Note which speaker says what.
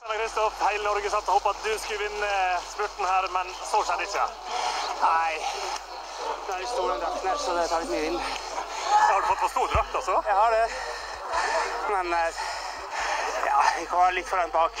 Speaker 1: Alexander Kristoff, hele Norge satt og håpet at du skulle vinne spurten her, men så skjedde ikke.
Speaker 2: Nei. Det er litt stor den drakten her, så det tar litt mye vind.
Speaker 1: Har du fått for stor drakt, altså?
Speaker 2: Jeg har det. Men eh, ja, jeg kan være litt for langt bak.